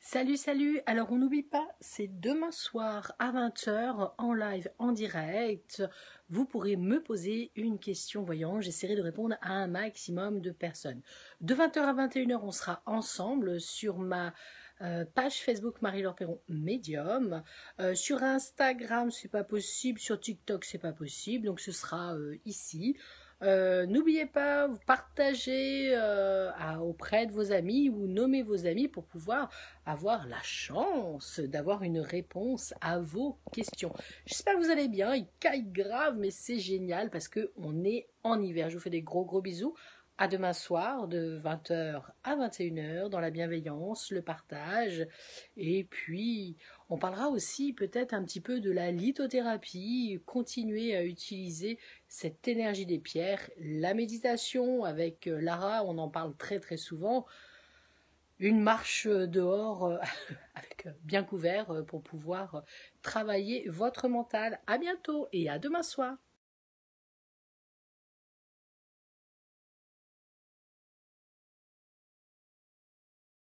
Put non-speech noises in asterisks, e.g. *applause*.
Salut, salut. Alors, on n'oublie pas, c'est demain soir à 20h en live, en direct. Vous pourrez me poser une question, voyant, j'essaierai de répondre à un maximum de personnes. De 20h à 21h, on sera ensemble sur ma euh, page Facebook Marie-Laure Perron Medium. Euh, sur Instagram, c'est pas possible. Sur TikTok, c'est pas possible. Donc, ce sera euh, ici. N'oubliez pas, vous partagez euh, auprès de vos amis ou nommez vos amis pour pouvoir avoir la chance d'avoir une réponse à vos questions. J'espère que vous allez bien, il caille grave, mais c'est génial parce que on est en hiver. Je vous fais des gros gros bisous. À demain soir de 20h à 21h dans la bienveillance, le partage. Et puis, on parlera aussi peut-être un petit peu de la lithothérapie, continuer à utiliser cette énergie des pierres, la méditation avec euh, Lara, on en parle très très souvent. Une marche dehors euh, *laughs* euh, bien couvert pour pouvoir travailler votre mental. À bientôt et à demain soir.